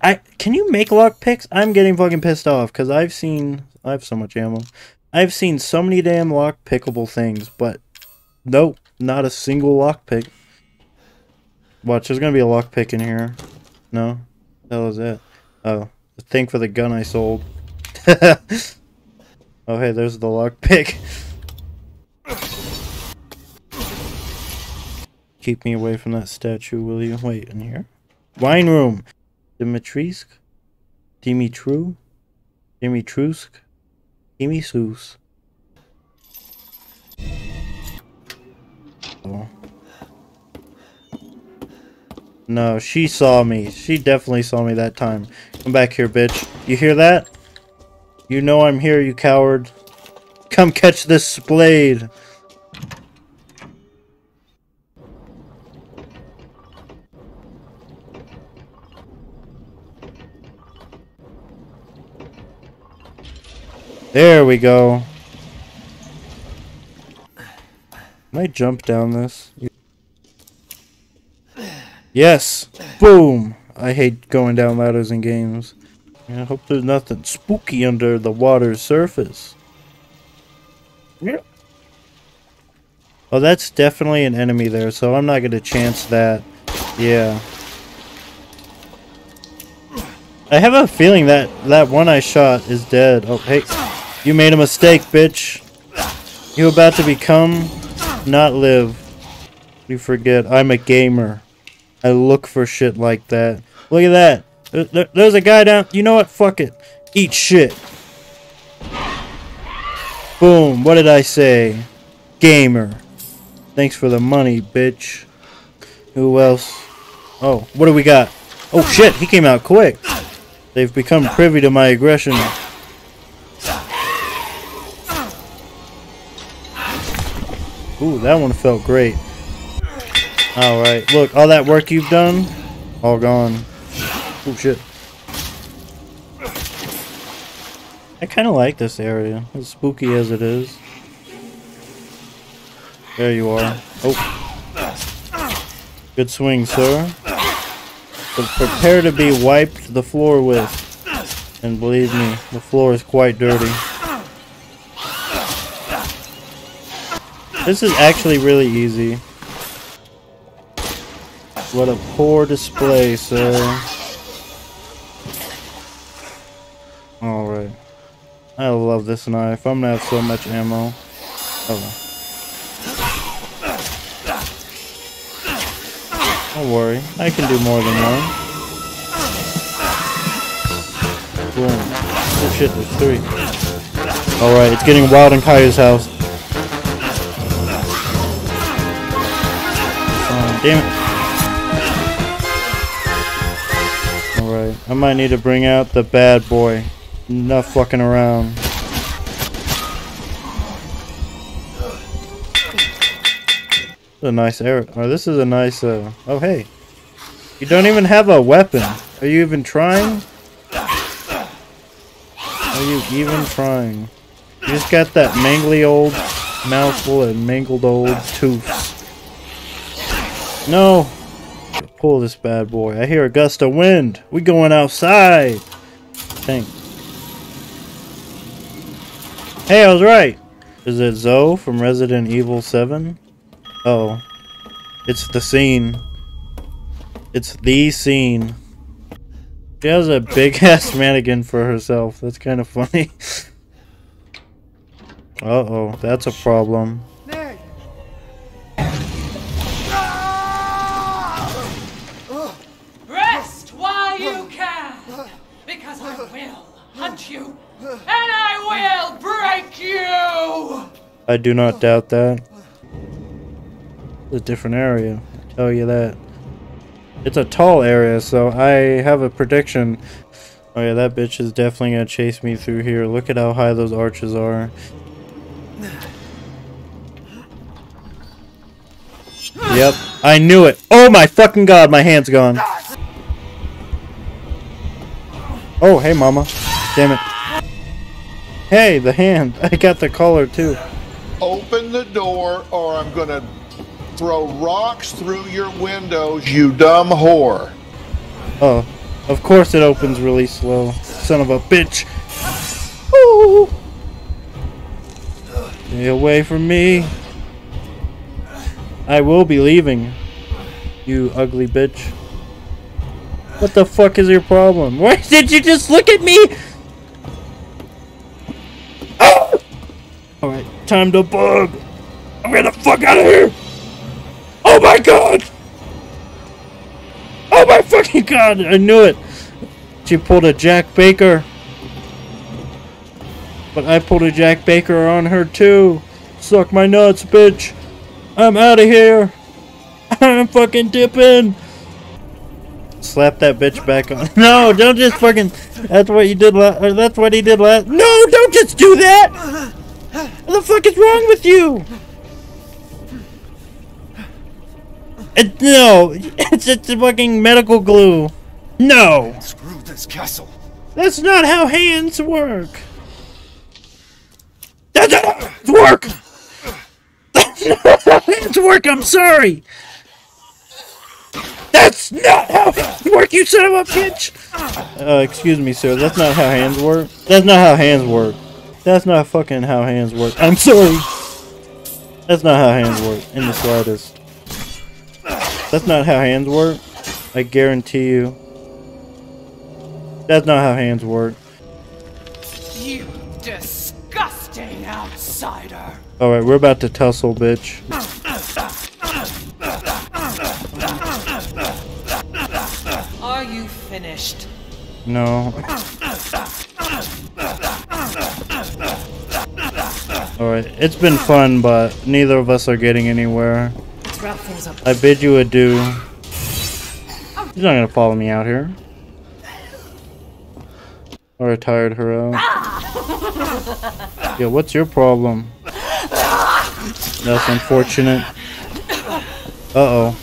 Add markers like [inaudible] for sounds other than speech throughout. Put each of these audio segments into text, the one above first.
I can you make lock picks? I'm getting fucking pissed off because I've seen I have so much ammo. I've seen so many damn lock pickable things, but nope, not a single lock pick. Watch, there's gonna be a lock pick in here. No, that was it. Oh, thank for the gun I sold. [laughs] oh hey, there's the lock pick. [laughs] Keep me away from that statue, will you? Wait, in here? Wine room. Dimitrisk? Dimitru? Dimitrusk? Dimisus. No, she saw me. She definitely saw me that time. Come back here, bitch. You hear that? You know I'm here, you coward. Come catch this blade. There we go. Might jump down this. Yes! Boom! I hate going down ladders in games. I hope there's nothing spooky under the water's surface. Yeah. Oh, that's definitely an enemy there, so I'm not going to chance that. Yeah. I have a feeling that that one I shot is dead. Oh, hey. You made a mistake, bitch. You about to become, not live. You forget, I'm a gamer. I look for shit like that. Look at that. There, there, there's a guy down. You know what? Fuck it. Eat shit. Boom. What did I say? Gamer. Thanks for the money, bitch. Who else? Oh, what do we got? Oh shit, he came out quick. They've become privy to my aggression. Ooh, that one felt great. Alright, look, all that work you've done, all gone. Oh shit. I kind of like this area, as spooky as it is. There you are. Oh. Good swing, sir. But prepare to be wiped the floor with. And believe me, the floor is quite dirty. This is actually really easy. What a poor display, sir. Alright. I love this knife. I'm gonna have so much ammo. Oh. Don't worry. I can do more than one. Boom. Oh shit, there's three. Alright, it's getting wild in Kaya's house. Damn it. Alright, I might need to bring out the bad boy. Enough fucking around. a nice arrow. Oh, this is a nice, uh... Oh, hey. You don't even have a weapon. Are you even trying? Are you even trying? You just got that mangly old mouthful and mangled old tooth. No. Pull this bad boy. I hear a gust of wind. We going outside. Tank. Hey, I was right. Is it Zoe from Resident Evil 7? Oh. It's the scene. It's the scene. She has a big [laughs] ass mannequin for herself. That's kind of funny. [laughs] uh oh, that's a problem. You, and I will break you! I do not doubt that. It's a different area, I tell you that. It's a tall area, so I have a prediction. Oh yeah, that bitch is definitely gonna chase me through here. Look at how high those arches are. Yep, I knew it. Oh my fucking god, my hand's gone. Oh, hey mama. Damn it. Hey, the hand. [laughs] I got the collar too. Open the door or I'm gonna throw rocks through your windows, you dumb whore. Oh, Of course it opens really slow. Son of a bitch. Ooh. Stay away from me. I will be leaving. You ugly bitch. What the fuck is your problem? [laughs] Why did you just look at me? Alright, time to bug. I'm gonna fuck out of here. Oh my god! Oh my fucking god! I knew it! She pulled a Jack Baker. But I pulled a Jack Baker on her too. Suck my nuts, bitch. I'm out of here. [laughs] I'm fucking dipping. Slap that bitch back on. [laughs] No, don't just fucking. That's what you did last. That's what he did last. No, don't just do that. What the fuck is wrong with you? It, no, it's just a fucking medical glue. No, Screw this castle. that's not how hands work. That's not how hands work. That's not how hands work. I'm sorry. That's not how hands work. You son of a bitch. Uh, excuse me, sir. That's not how hands work. That's not how hands work. That's not fucking how hands work. I'm sorry. That's not how hands work in the slightest. That's not how hands work. I guarantee you. That's not how hands work. You disgusting outsider. Alright, we're about to tussle, bitch. Are you finished? No. Alright, it's been fun, but neither of us are getting anywhere. I bid you adieu. He's not gonna follow me out here. Or a tired hero. Yeah, what's your problem? That's unfortunate. Uh oh.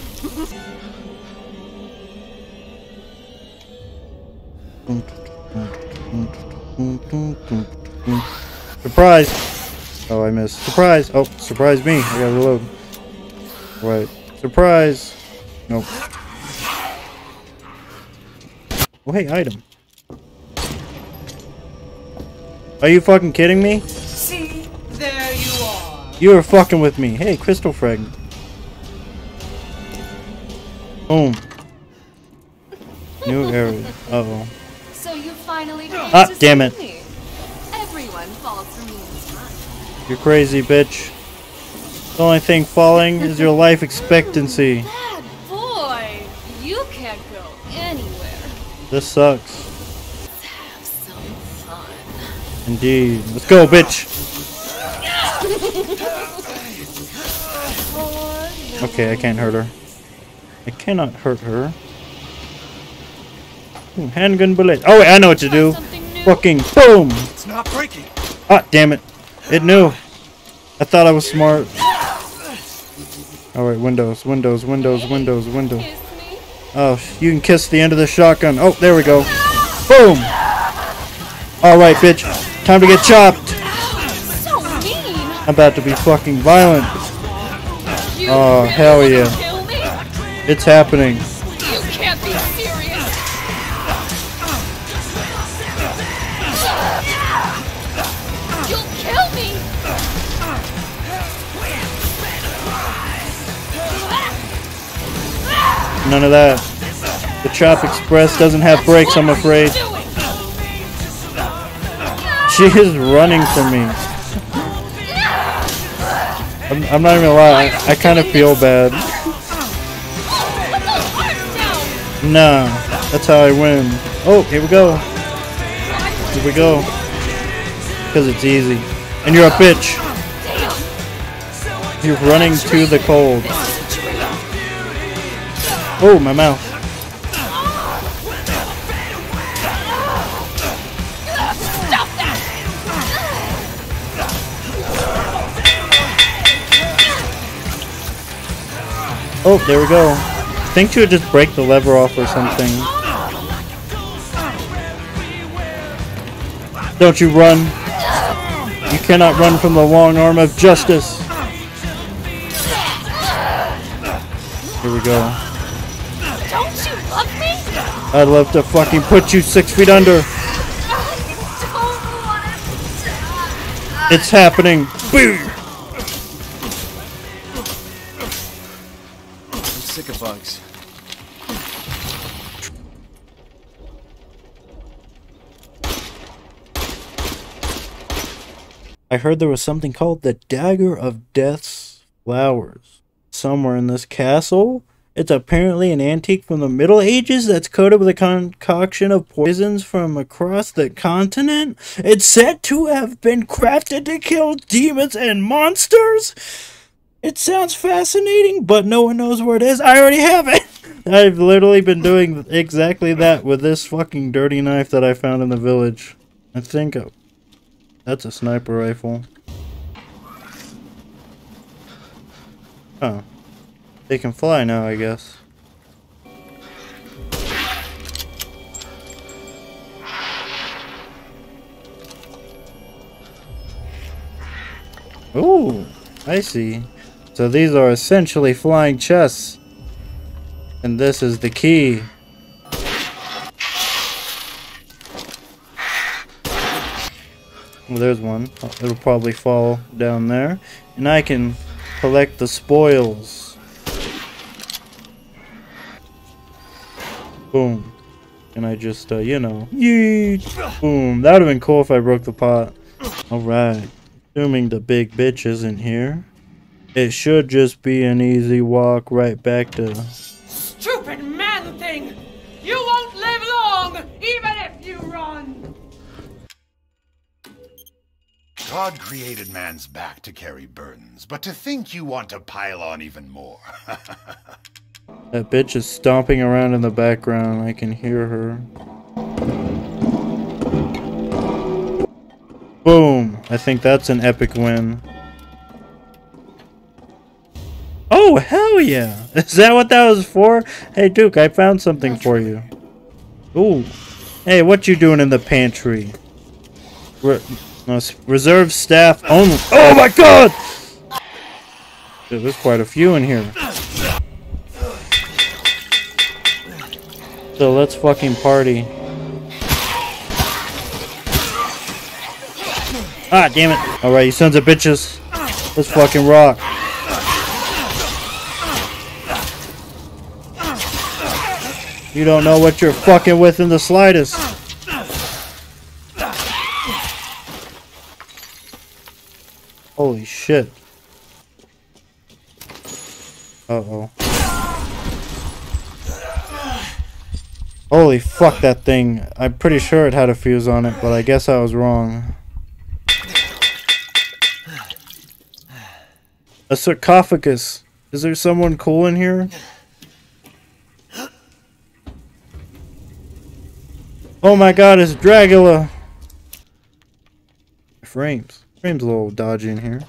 Surprise! Oh, I missed. Surprise! Oh, surprise me. I gotta reload. Right. Surprise! Nope. Oh, hey, item. Are you fucking kidding me? See, there you are. You are fucking with me. Hey, crystal fragment. Boom. New area. Uh oh. So you finally Ah, damn it. You're crazy, bitch. The only thing falling is your life expectancy. [laughs] Bad boy! You can't go anywhere. This sucks. Let's Have some fun. Indeed. Let's go, bitch. Okay, I can't hurt her. I cannot hurt her. Ooh, handgun bullet. Oh, wait, I know what to do. Fucking boom! It's not breaking. Ah, damn it. It knew. I thought I was smart. Oh, Alright, windows, windows, windows, windows, windows. Oh, you can kiss the end of the shotgun. Oh, there we go. Boom! Alright, bitch. Time to get chopped. I'm about to be fucking violent. Oh, hell yeah. It's happening. None of that. The Chop Express doesn't have brakes, I'm afraid. She is running from me. I'm, I'm not even gonna lie, I, I kind of feel bad. Nah, that's how I win. Oh, here we go. Here we go. Because it's easy. And you're a bitch. You're running to the cold. Oh, my mouth. Oh, there we go. I think she would just break the lever off or something. Don't you run. You cannot run from the long arm of justice. Here we go. I'd love to fucking put you six feet under. It's happening. Boom. I'm sick of bugs. I heard there was something called the Dagger of Death's Flowers somewhere in this castle. It's apparently an antique from the Middle Ages that's coated with a concoction of poisons from across the continent. It's said to have been crafted to kill demons and monsters. It sounds fascinating, but no one knows where it is. I already have it. [laughs] I've literally been doing exactly that with this fucking dirty knife that I found in the village. I think that's a sniper rifle. Oh. They can fly now, I guess. Ooh, I see. So these are essentially flying chests. And this is the key. Well, there's one. It'll probably fall down there. And I can collect the spoils. Boom. And I just, uh, you know, yeet. Boom. That would have been cool if I broke the pot. Alright. Assuming the big bitch isn't here. It should just be an easy walk right back to... Stupid man thing! You won't live long, even if you run! God created man's back to carry burdens, but to think you want to pile on even more. [laughs] That bitch is stomping around in the background. I can hear her. Boom! I think that's an epic win. Oh, hell yeah! [laughs] Is that what that was for? Hey, Duke, I found something for you. Ooh. Hey, what you doing in the pantry? Re reserve staff only. Oh my god! Dude, there's quite a few in here. So let's fucking party. Ah, damn it. Alright, you sons of bitches. Let's fucking rock. You don't know what you're fucking with in the slightest. Holy shit. Uh-oh. Holy fuck that thing. I'm pretty sure it had a fuse on it, but I guess I was wrong. A sarcophagus. Is there someone cool in here? Oh my god, it's Dragula! Frames. Frames a little dodgy in here.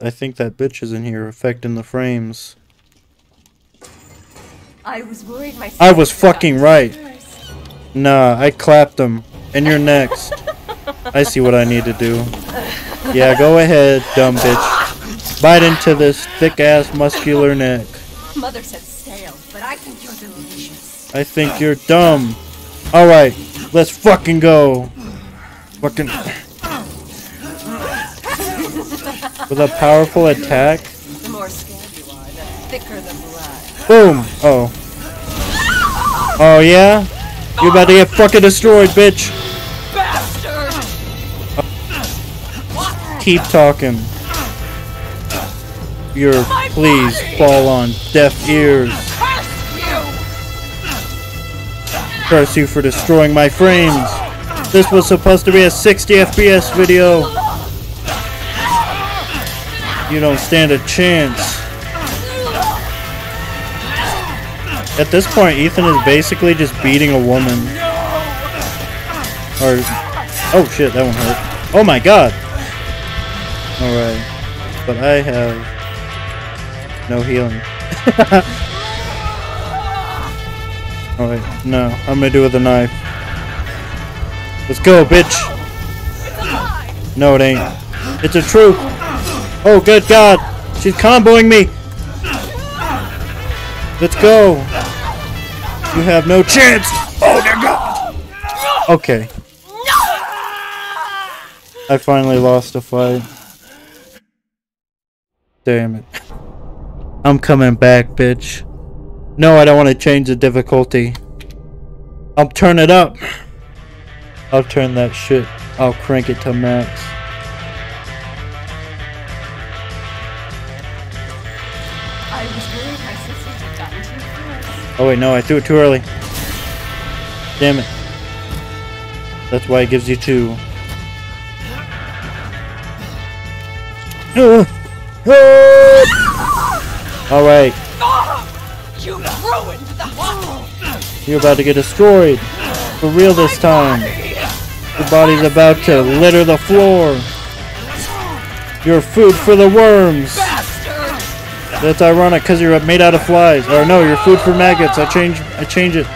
I think that bitch is in here affecting the frames. I was worried myself. I was fucking right. Nah, I clapped him. And you're next. I see what I need to do. Yeah, go ahead, dumb bitch. Bite into this thick ass muscular neck. Mother said stale, but I think you're delicious. I think you're dumb. Alright, let's fucking go. Fucking. With a powerful attack. The more scared you are, the thicker the blood. Boom! Oh. Oh yeah? You about to get fucking destroyed, bitch! Bastard! Keep talking. Your please fall on deaf ears. Curse you! Curse you for destroying my frames. This was supposed to be a 60 FPS video. You don't stand a chance. At this point, Ethan is basically just beating a woman. Or, oh shit, that one hurt. Oh my god. Alright, but I have no healing. [laughs] Alright, no, I'm gonna do it with a knife. Let's go, bitch! No, it ain't. It's a troop! Oh, good god! She's comboing me! Let's go! You have no chance! Oh dear god! Okay. I finally lost a fight. Damn it. I'm coming back, bitch. No, I don't want to change the difficulty. I'll turn it up. I'll turn that shit. I'll crank it to max. Oh wait, no, I threw it too early. Damn it. That's why it gives you two. [laughs] Alright, You ruined the whole you're about to get destroyed. For real this time. Your body's about to litter the floor. You're food for the worms. That's ironic because you're made out of flies. Or no, you're food for maggots. I change I change it.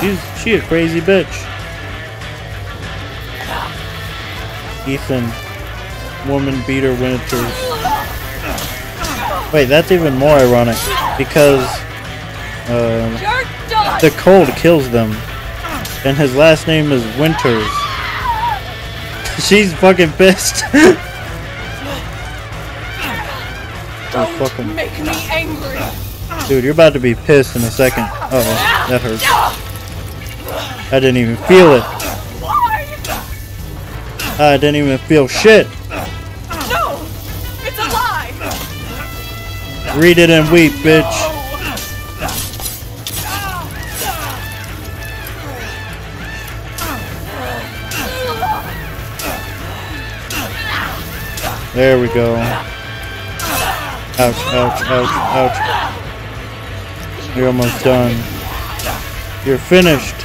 She's she a crazy bitch. Ethan. Woman beater winters. Wait, that's even more ironic. Because uh, the cold kills them. And his last name is Winters. [laughs] She's fucking pissed. [laughs] oh, fucking. make me angry. Dude, you're about to be pissed in a second. Uh oh, that hurts. I didn't even feel it. I didn't even feel shit. No! It's a lie! Read it and weep, bitch. There we go. Ouch, ouch, ouch, ouch. You're almost done. You're finished.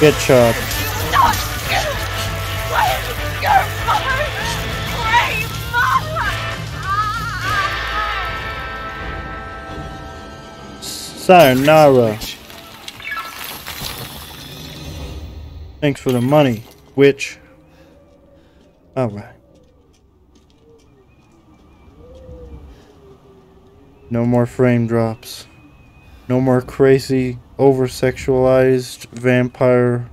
Get chopped. Sayonara. Thanks for the money, witch. Alright. No more frame drops. No more crazy, over sexualized vampire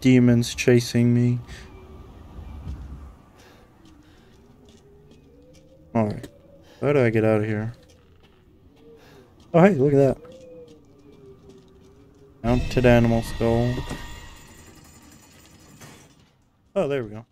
demons chasing me. Alright. How do I get out of here? Oh, hey, look at that. Mounted animal skull. Oh, there we go.